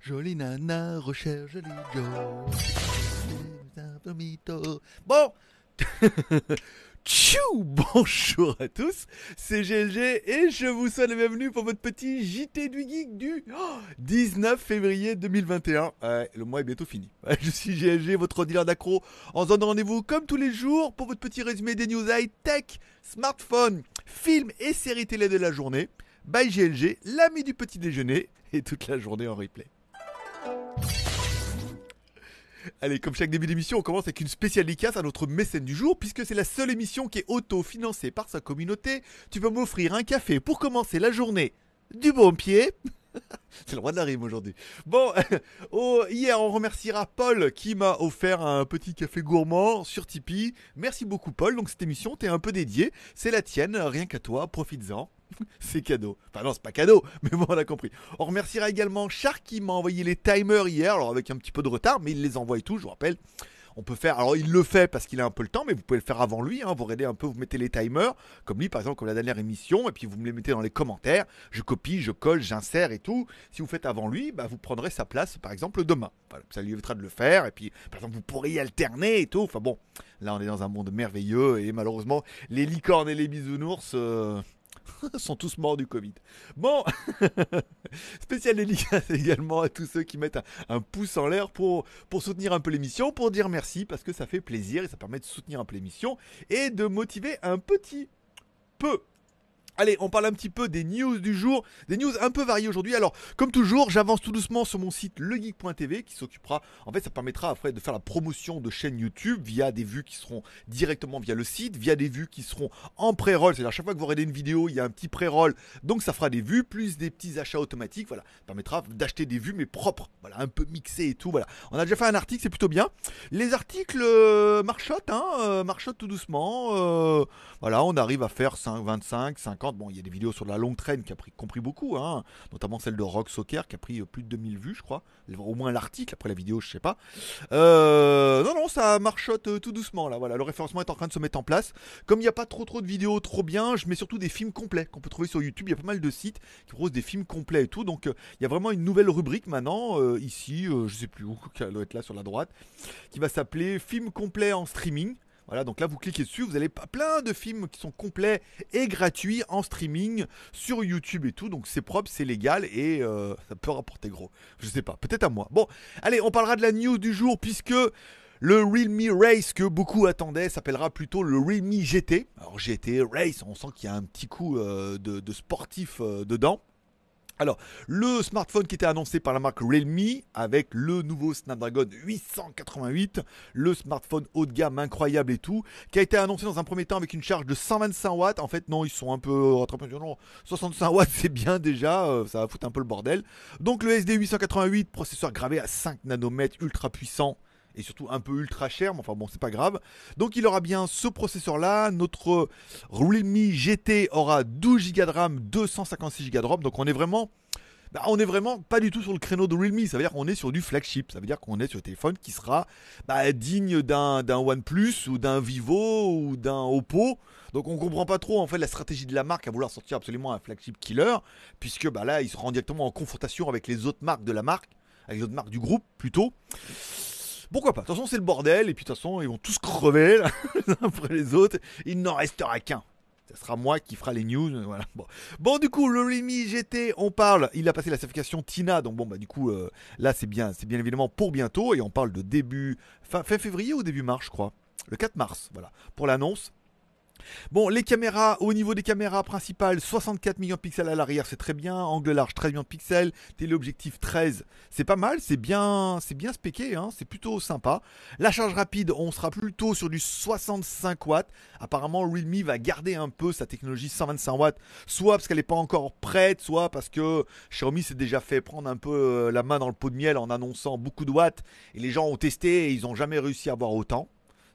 Jolie nana, recherche joli Joe. Bon Tchou Bonjour à tous, c'est GLG et je vous souhaite la bienvenue pour votre petit JT du Geek du oh, 19 février 2021. Ouais, le mois est bientôt fini. Je suis GLG, votre dealer d'accro, en zone de rendez-vous comme tous les jours pour votre petit résumé des news high-tech, smartphone, films et séries télé de la journée. By GLG, l'ami du petit déjeuner et toute la journée en replay. Allez, comme chaque début d'émission, on commence avec une spéciale dédicace à notre mécène du jour, puisque c'est la seule émission qui est auto-financée par sa communauté. Tu peux m'offrir un café pour commencer la journée du bon pied. c'est le roi de la rime aujourd'hui. Bon, oh, hier on remerciera Paul qui m'a offert un petit café gourmand sur Tipeee. Merci beaucoup Paul, donc cette émission t'es un peu dédiée. C'est la tienne, rien qu'à toi, profites-en. c'est cadeau. Enfin non, c'est pas cadeau, mais bon, on a compris. On remerciera également Char qui m'a envoyé les timers hier, alors avec un petit peu de retard, mais il les envoie et tout, je vous rappelle. On peut faire, alors il le fait parce qu'il a un peu le temps, mais vous pouvez le faire avant lui. Hein, vous regardez un peu, vous mettez les timers, comme lui par exemple, comme la dernière émission, et puis vous me les mettez dans les commentaires. Je copie, je colle, j'insère et tout. Si vous faites avant lui, bah, vous prendrez sa place par exemple demain. Ça lui évitera de le faire, et puis par exemple vous pourriez alterner et tout. Enfin bon, là on est dans un monde merveilleux, et malheureusement les licornes et les bisounours. Euh, sont tous morts du Covid. Bon, spécial dédicace également à tous ceux qui mettent un, pouce en l'air pour, pour soutenir un peu l'émission, pour dire merci parce que ça fait plaisir et ça permet de soutenir un peu l'émission et de motiver un petit peu Allez, on parle un petit peu des news du jour, des news un peu variées aujourd'hui. Alors, comme toujours, j'avance tout doucement sur mon site legeek.tv qui s'occupera, en fait, ça permettra après de faire la promotion de chaînes YouTube via des vues qui seront directement via le site, via des vues qui seront en pré-roll. C'est-à-dire, chaque fois que vous regardez une vidéo, il y a un petit pré-roll, donc ça fera des vues, plus des petits achats automatiques. Voilà, ça permettra d'acheter des vues, mais propres. Voilà, un peu mixées et tout. Voilà, on a déjà fait un article, c'est plutôt bien. Les articles euh, hein, euh, tout doucement. Euh, voilà, on arrive à faire 5, 25, 50 Bon, il y a des vidéos sur la longue traîne qui a pris, compris beaucoup, hein, notamment celle de Rock Soccer qui a pris euh, plus de 2000 vues, je crois. Au moins l'article, après la vidéo, je sais pas. Euh, non, non, ça marchote euh, tout doucement là. Voilà, le référencement est en train de se mettre en place. Comme il n'y a pas trop trop de vidéos trop bien, je mets surtout des films complets qu'on peut trouver sur YouTube. Il y a pas mal de sites qui proposent des films complets et tout. Donc il y a vraiment une nouvelle rubrique maintenant, ici, je sais plus où, qui doit être là sur la droite, qui va s'appeler Films complets en streaming. Voilà, donc là vous cliquez dessus, vous avez plein de films qui sont complets et gratuits en streaming sur YouTube et tout. Donc c'est propre, c'est légal et euh, ça peut rapporter gros. Je sais pas, peut-être à moi. Bon, allez, on parlera de la news du jour puisque le Realme Race que beaucoup attendaient s'appellera plutôt le Realme GT. Alors GT Race, on sent qu'il y a un petit coup euh, de, sportif euh, dedans. Alors, le smartphone qui était annoncé par la marque Realme avec le nouveau Snapdragon 888, le smartphone haut de gamme incroyable et tout, qui a été annoncé dans un premier temps avec une charge de 125 watts. En fait, non, ils sont un peu non, 65 watts, c'est bien déjà, euh, ça va foutre un peu le bordel. Donc le SD 888, processeur gravé à 5 nanomètres, ultra puissant et surtout un peu ultra cher, mais enfin bon, c'est pas grave. Donc il aura bien ce processeur-là. Notre Realme GT aura 12 Go de RAM, 256 Go de ROM. Donc on est vraiment. Bah, on est vraiment pas du tout sur le créneau de Realme, ça veut dire qu'on est sur du flagship, ça veut dire qu'on est sur un téléphone qui sera bah, digne d'un OnePlus ou d'un Vivo ou d'un Oppo. Donc on comprend pas trop en fait la stratégie de la marque à vouloir sortir absolument un flagship killer, puisque bah, là il se rend directement en confrontation avec les autres marques de la marque, avec les autres marques du groupe plutôt. Pourquoi pas? De toute façon, c'est le bordel, et puis de toute façon, ils vont tous crever, les uns après les autres. Il n'en restera qu'un. Ce sera moi qui fera les news. Voilà. Bon. du coup, le Realme GT, on parle. Il a passé la certification TINA, donc bon, bah du coup, euh, là, c'est bien, c'est bien évidemment pour bientôt, et on parle de début fin février ou début mars, je crois. Le 4 mars, voilà, pour l'annonce. Bon, les caméras, au niveau des caméras principales, 64 millions de pixels à l'arrière, c'est très bien. Angle large, 13 millions de pixels. Téléobjectif 13, c'est pas mal, c'est bien, c'est bien spéqué, hein, c'est plutôt sympa. La charge rapide, on sera plutôt sur du 65 watts. Apparemment, Realme va garder un peu sa technologie 125 watts, soit parce qu'elle n'est pas encore prête, soit parce que Xiaomi s'est déjà fait prendre un peu euh, la main dans le pot de miel en annonçant beaucoup de watts. Et les gens ont testé et ils n'ont jamais réussi à avoir autant.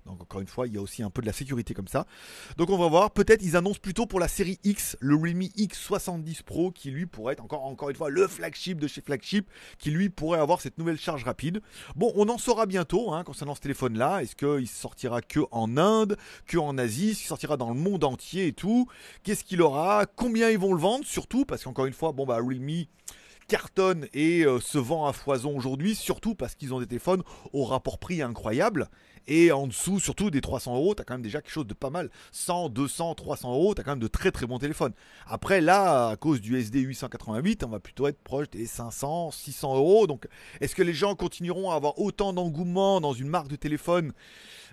Donc encore une fois, il y a aussi un peu de la sécurité comme ça. Donc on va voir, peut-être ils annoncent plutôt pour la série X, le Realme X70 Pro qui lui pourrait être encore, encore une fois le flagship de chez flagship, qui lui pourrait avoir cette nouvelle charge rapide. Bon, on en saura bientôt hein, concernant ce téléphone-là. Est-ce qu'il sortira que en Inde, que en Asie, qu'il sortira dans le monde entier et tout? Qu'est-ce qu'il aura? Combien ils vont le vendre? Surtout Parce qu'encore une fois, bon bah Realme cartonne et euh, se vend à foison aujourd'hui, surtout parce qu'ils ont des téléphones au rapport prix incroyable. Et en dessous, surtout des 300 euros, t'as quand même déjà quelque chose de pas mal. 100, 200, 300 euros, t'as quand même de très très bons téléphones. Après, là, à cause du SD 888, on va plutôt être proche des 500, 600 euros. Donc, est-ce que les gens continueront à avoir autant d'engouement dans une marque de téléphone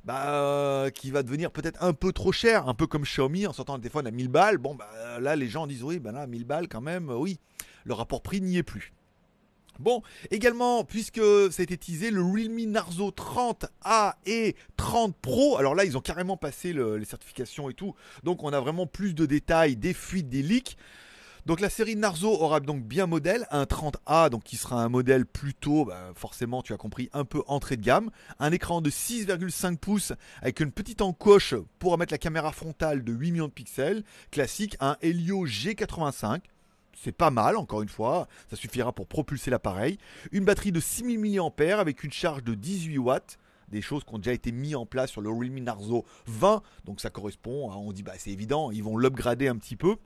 bah, qui va devenir peut-être un peu trop cher, un peu comme Xiaomi en sortant un téléphone à 1000 balles? Bon, bah là, les gens disent oui, bah là, 1000 balles quand même, oui. Le rapport prix n'y est plus. Bon, également, puisque ça a été teasé, le Realme Narzo 30A et 30 Pro. Alors là, ils ont carrément passé les certifications et tout. Donc on a vraiment plus de détails, des fuites, des leaks. Donc la série Narzo aura donc bien modèle, un 30A, donc qui sera un modèle plutôt, bah, forcément tu as compris, un peu entrée de gamme, un écran de 6,5 pouces avec une petite encoche pour mettre la caméra frontale de 8 millions de pixels, classique, un Helio G85, c'est pas mal, encore une fois, ça suffira pour propulser l'appareil. Une batterie de 6000 mAh avec une charge de 18 watts des choses qui ont déjà été mises en place sur le Realme Narzo 20. Donc ça correspond, on dit bah c'est évident, ils vont l'upgrader un petit peu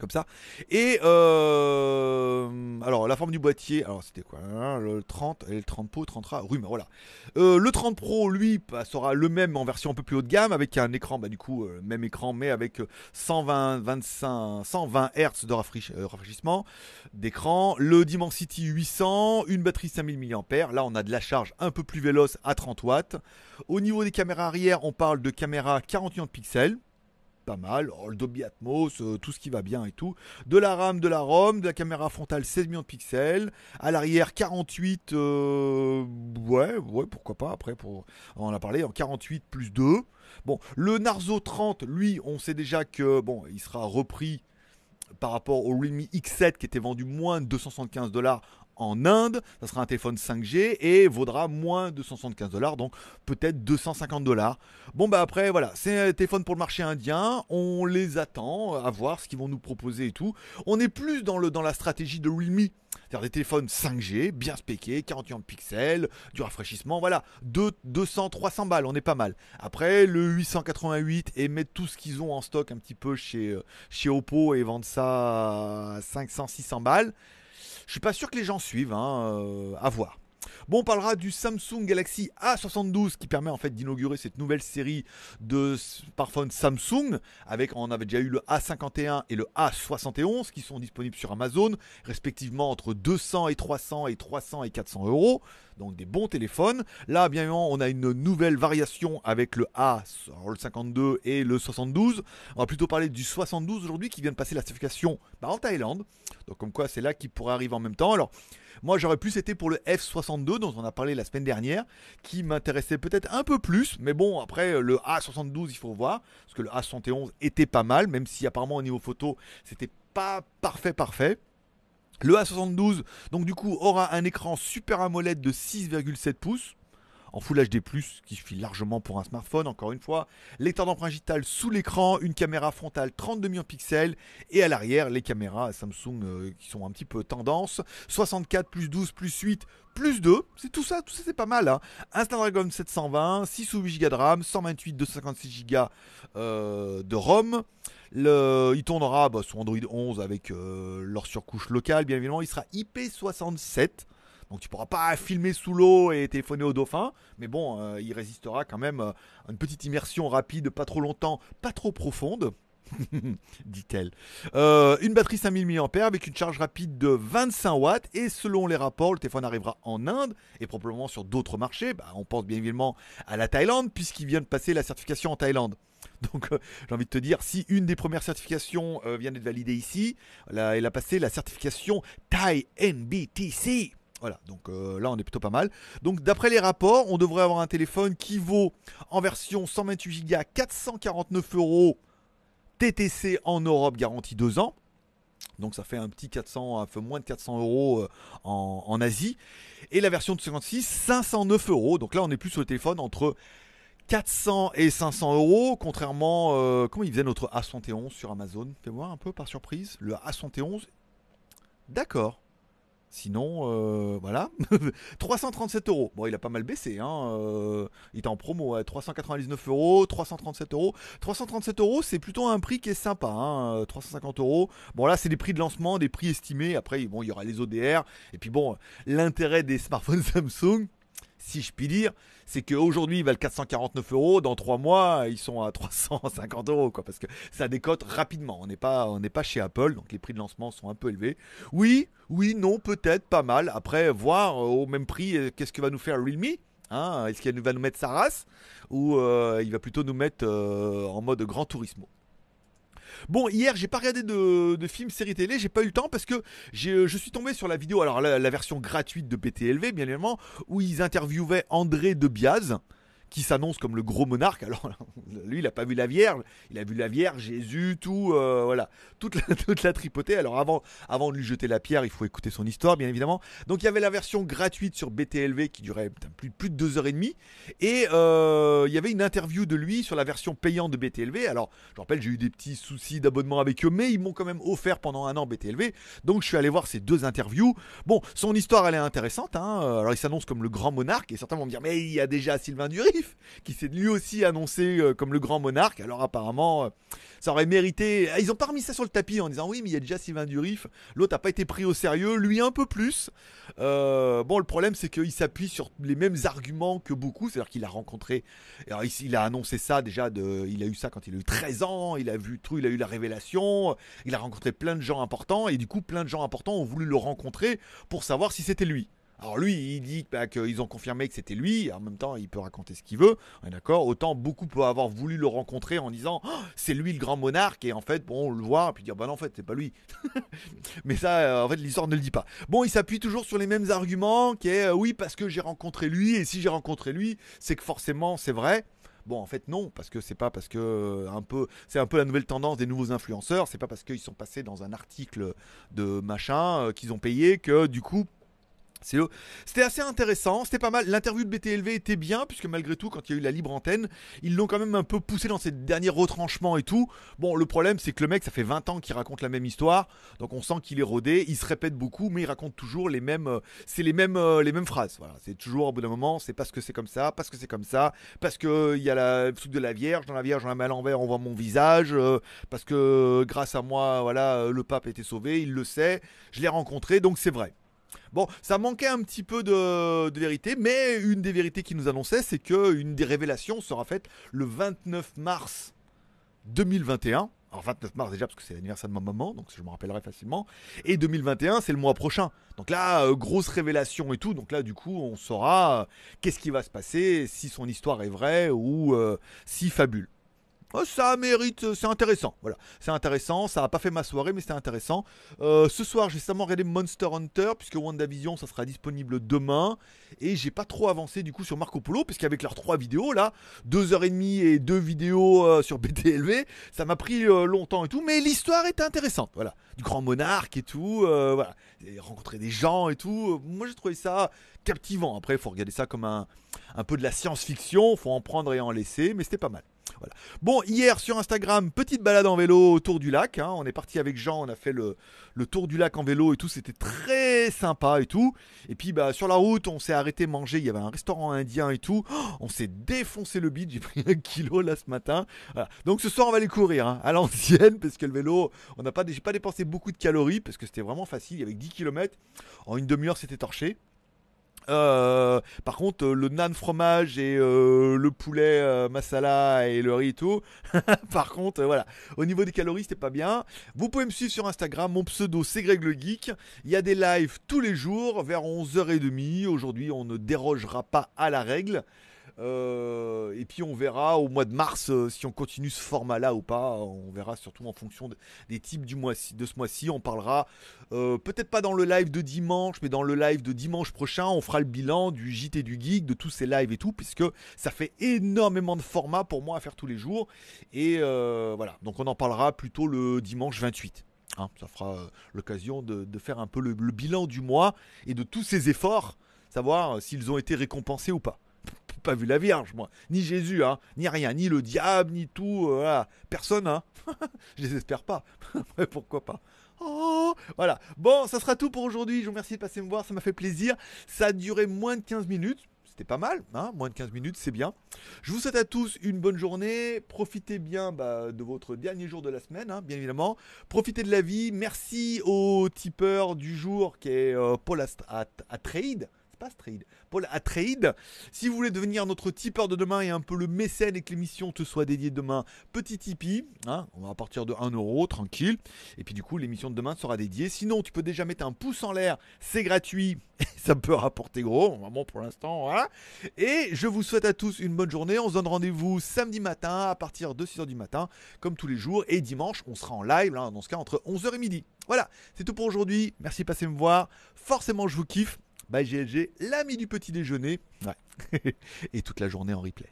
comme ça. Et euh, alors la forme du boîtier, alors c'était quoi hein, Le 30, et le 30 Pro, 30 Ra, mais voilà. Euh, le 30 Pro, lui, sera le même en version un peu plus haut de gamme, avec un écran, bah du coup, euh, même écran, mais avec 120, 25, 120 Hz de rafraîchissement d'écran. Le Dimensity 800, une batterie 5000 mAh. Là, on a de la charge un peu plus véloce à 30 watts. Au niveau des caméras arrière, on parle de caméra 41 pixels mal. Oh, le Dolby Atmos, euh, tout ce qui va bien et tout. De la RAM, de la ROM, de la caméra frontale 16 millions de pixels. À l'arrière 48, euh, ouais, ouais, pourquoi pas. Après, pour, on en a parlé en 48 plus 2. Bon, le Narzo 30, lui, on sait déjà que bon, il sera repris par rapport au Realme X7 qui était vendu moins de 275 dollars en Inde. Ça sera un téléphone 5G et vaudra moins de 175 dollars, donc peut-être 250 dollars. Bon bah après voilà, c'est un téléphone pour le marché indien. On les attend à voir ce qu'ils vont nous proposer et tout. On est plus dans, le, dans la stratégie de Realme. C'est-à-dire des téléphones 5G, bien spéqués, 41 pixels, du rafraîchissement, voilà, 200, 300 balles, on est pas mal. Après, le 888 et mettre tout ce qu'ils ont en stock un petit peu chez, euh, chez Oppo et vendre ça à 500, 600 balles. Je suis pas sûr que les gens suivent, hein, euh, à voir. Bon, on parlera du Samsung Galaxy A72 qui permet en fait d'inaugurer cette nouvelle série de smartphones Samsung. Avec, on avait déjà eu le A51 et le A71 qui sont disponibles sur Amazon, respectivement entre 200 et 300 et 300 et 400 euros. Donc des bons téléphones. Là, bien évidemment, on a une nouvelle variation avec le A, le 52 et le 72. On va plutôt parler du 72 aujourd'hui qui vient de passer la certification bah, en Thaïlande. Donc comme quoi c'est là qu'il pourrait arriver en même temps. Alors moi, j'aurais plus été pour le F62 dont on a parlé la semaine dernière, qui m'intéressait peut-être un peu plus. Mais bon, après, le A72, il faut voir. Parce que le A71 était pas mal, même si apparemment au niveau photo, c'était pas parfait, parfait. Le A72, donc du coup, aura un écran Super AMOLED de 6,7 pouces en Full HD+, qui suffit largement pour un smartphone, encore une fois. Lecteur d'empreinte digitale sous l'écran, une caméra frontale 32 millions de pixels, et à l'arrière, les caméras Samsung euh, qui sont un petit peu tendance. 64 plus 12 plus 8 plus 2, c'est tout ça, tout ça c'est pas mal. Hein. Un Snapdragon 720, 6 ou 8 Go de RAM, 128, 256 Go de ROM. Il tournera bah, sur Android 11 avec euh, leur surcouche locale, bien évidemment. Il sera IP67. Donc tu pourras pas filmer sous l'eau et téléphoner au dauphin, mais bon, euh, il résistera quand même euh, à une petite immersion rapide, pas trop longtemps, pas trop profonde. dit-elle. Euh, une batterie 5000 mAh avec une charge rapide de 25 watts et selon les rapports, le téléphone arrivera en Inde et probablement sur d'autres marchés. Bah, on pense bien évidemment à la Thaïlande puisqu'il vient de passer la certification en Thaïlande. Donc j'ai envie de te dire, si une des premières certifications vient d'être validée ici, là, elle a passé la certification Thai NBTC. Voilà, donc euh, là on est plutôt pas mal. Donc d'après les rapports, on devrait avoir un téléphone qui vaut en version 128 Go 449 euros TTC en Europe garantie 2 ans. Donc ça fait un petit 400, un peu moins de 400 euros euh, en, Asie. Et la version de 56, 509 euros. Donc là on est plus sur le téléphone entre 400 et 500 euros, contrairement, euh, comment il faisait notre A71 sur Amazon? Fais voir un peu par surprise, le A71. D'accord. Sinon, euh, voilà. 337 euros. Bon, il a pas mal baissé. Hein. euh, il était en promo à 399 euros, 337 euros. 337 euros, c'est plutôt un prix qui est sympa. Hein. euh, 350 euros. Bon, là, c'est des prix de lancement, des prix estimés. Après, bon, il y aura les ODR. Et puis, bon, l'intérêt des smartphones Samsung, si je puis dire, c'est qu'aujourd'hui ils valent 449 euros, dans 3 mois ils sont à 350 euros, quoi, parce que ça décote rapidement. On n'est pas, chez Apple, donc les prix de lancement sont un peu élevés. Oui, oui, non, peut-être, pas mal. Après, voir euh, au même prix, euh, qu'est-ce que va nous faire Realme hein? Est-ce qu'il va nous mettre sa race? Ou euh, il va plutôt nous mettre en mode grand tourisme Bon, hier, j'ai pas regardé de, de film, série télé, j'ai pas eu le temps parce que j'ai- je suis tombé sur la vidéo, alors la, version gratuite de BTLV, bien évidemment, où ils interviewaient André de Biaz, qui s'annonce comme le gros monarque. Alors, lui, il a pas vu la Vierge, il a vu la Vierge, Jésus, tout, euh, voilà, toute la, toute la tripotée. Alors, avant, avant de lui jeter la pierre, il faut écouter son histoire, bien évidemment. Donc, il y avait la version gratuite sur BTLV qui durait plus, plus de deux heures et demie. Et euh, il y avait une interview de lui sur la version payante de BTLV. Alors, je rappelle, j'ai eu des petits soucis d'abonnement avec eux, mais ils m'ont quand même offert pendant un an BTLV. Donc, je suis allé voir ces deux interviews. Bon, son histoire, elle est intéressante. Hein. Alors, il s'annonce comme le grand monarque. Et certains vont me dire, mais il y a déjà Sylvain Qui s'est lui aussi annoncé euh, comme le grand monarque. Alors, apparemment, euh, ça aurait mérité. Ah, Ils ont pas remis ça sur le tapis en disant, oui, mais il y a déjà Sylvain Durif. L'autre n'a pas été pris au sérieux. Lui, un peu plus. Euh, bon, le problème, c'est qu'il s'appuie sur les mêmes arguments que beaucoup. C'est-à-dire qu'il a rencontré. Alors, il a annoncé ça déjà. De, il a eu ça quand il a eu 13 ans. Il a vu tout. Il a eu la révélation. Il a rencontré plein de gens importants. Et du coup, plein de gens importants ont voulu le rencontrer pour savoir si c'était lui. Alors lui, il dit bah, qu'ils ont confirmé que c'était lui. En même temps, il peut raconter ce qu'il veut. D'accord. Autant beaucoup peuvent avoir voulu le rencontrer en disant Oh, c'est lui le grand monarque. Et en fait, bon, on le voit. Puis dire bah non, en fait, c'est pas lui. Mais ça, euh, en fait, l'histoire ne le dit pas. Bon, il s'appuie toujours sur les mêmes arguments, qui est euh, oui parce que j'ai rencontré lui. Et si j'ai rencontré lui, c'est que forcément c'est vrai. Bon, en fait, non, parce que c'est pas parce que euh, un peu, c'est un peu la nouvelle tendance des nouveaux influenceurs. C'est pas parce qu'ils sont passés dans un article de machin qu'ils ont payé que du coup. C'était assez intéressant, c'était pas mal. L'interview de BTLV était bien, puisque malgré tout, quand il y a eu la libre antenne, ils l'ont quand même un peu poussé dans ces derniers retranchements et tout. Bon, le problème, c'est que le mec, ça fait 20 ans qu'il raconte la même histoire, donc on sent qu'il est rodé, il se répète beaucoup, mais il raconte toujours les mêmes, euh, c'est les mêmes, euh, les mêmes phrases. Voilà, c'est toujours au bout d'un moment, c'est parce que c'est comme ça, parce que c'est comme ça, parce que il y a la le truc de la Vierge, dans la Vierge, on la met à l'envers, on voit mon visage, euh, parce que grâce à moi, voilà, euh, le pape a été sauvé, il le sait, je l'ai rencontré, donc c'est vrai. Bon, ça manquait un petit peu de, vérité, mais une des vérités qu'il nous annonçait, c'est que une des révélations sera faite le 29 mars 2021. Alors 29 mars déjà parce que c'est l'anniversaire de ma maman, donc je me rappellerai facilement. Et 2021, c'est le mois prochain. Donc là, euh, grosse révélation et tout. Donc là, du coup, on saura euh, qu'est-ce qui va se passer, si son histoire est vraie ou euh, si fabule. Oh, ça mérite, c'est intéressant. Voilà, c'est intéressant. Ça n'a pas fait ma soirée, mais c'était intéressant. Euh, ce soir, j'ai seulement regardé Monster Hunter, puisque WandaVision, ça sera disponible demain. Et j'ai pas trop avancé du coup sur Marco Polo, puisqu'avec leurs trois vidéos là, deux heures et demie et deux vidéos euh, sur BTLV, ça m'a pris euh, longtemps et tout. Mais l'histoire était intéressante. Voilà, du grand monarque et tout. euh, voilà, rencontrer des gens et tout. Moi, j'ai trouvé ça captivant. Après, il faut regarder ça comme un, un peu de la science-fiction. Faut en prendre et en laisser, mais c'était pas mal. Bon, hier sur Instagram, petite balade en vélo autour du lac. hein. On est parti avec Jean, on a fait le, tour du lac en vélo et tout. C'était très sympa et tout. Et puis bah, sur la route, on s'est arrêté manger. Il y avait un restaurant indien et tout. Oh, on s'est défoncé le bide. J'ai pris un kilo là ce matin. Donc ce soir, on va aller courir hein, à l'ancienne parce que le vélo, on n'a pas, j'ai pas dépensé beaucoup de calories parce que c'était vraiment facile. Avec 10 km, en une demi-heure, c'était torché. Euh, par contre, euh, le nan fromage et euh, le poulet masala et le riz et tout. par contre, voilà. Au niveau des calories, c'était pas bien. Vous pouvez me suivre sur Instagram. Mon pseudo, c'est Greg le Geek. Il y a des lives tous les jours vers 11h30. Aujourd'hui, on ne dérogera pas à la règle. Euh, et puis on verra au mois de mars euh, si on continue ce format-là ou pas. On verra surtout en fonction de- des types du mois de ce mois-ci. On parlera euh, peut-être pas dans le live de dimanche, mais dans le live de dimanche prochain, on fera le bilan du JT du Geek, de tous ces lives et tout, puisque ça fait énormément de formats pour moi à faire tous les jours. Et euh, voilà, donc on en parlera plutôt le dimanche 28. Hein, ça fera euh, l'occasion de, faire un peu le, bilan du mois et de tous ces efforts, savoir euh, s'ils ont été récompensés ou pas. Pas vu la Vierge, moi. Ni Jésus, hein. Ni rien. Ni le diable, ni tout. euh. Personne, hein. Je les espère pas. Pourquoi pas. Oh, Voilà. Bon, ça sera tout pour aujourd'hui. Je vous remercie de passer me voir, ça m'a fait plaisir. Ça a duré moins de 15 minutes. C'était pas mal, hein moins de 15 minutes, c'est bien. Je vous souhaite à tous une bonne journée. Profitez bien bah, de votre dernier jour de la semaine, hein, bien évidemment. Profitez de la vie. Merci au tipeur du jour qui est euh, Paul à Trade pas trade. Paul Atreide. Si vous voulez devenir notre tipeur de demain et un peu le mécène et que l'émission te soit dédiée demain, petit Tipeee. Hein, on va partir de 1 euro, tranquille. Et puis du coup, l'émission de demain sera dédiée. Sinon, tu peux déjà mettre un pouce en l'air. C'est gratuit. Ça peut rapporter gros. Bon, pour l'instant, voilà. Et je vous souhaite à tous une bonne journée. On se donne rendez-vous samedi matin à partir de 6h du matin, comme tous les jours. Et dimanche, on sera en live, là, dans ce cas, entre 11h et midi. Voilà, c'est tout pour aujourd'hui. Merci de passer me voir. Forcément, je vous kiffe by GLG, l'ami du petit déjeuner. Ouais. Et toute la journée en replay.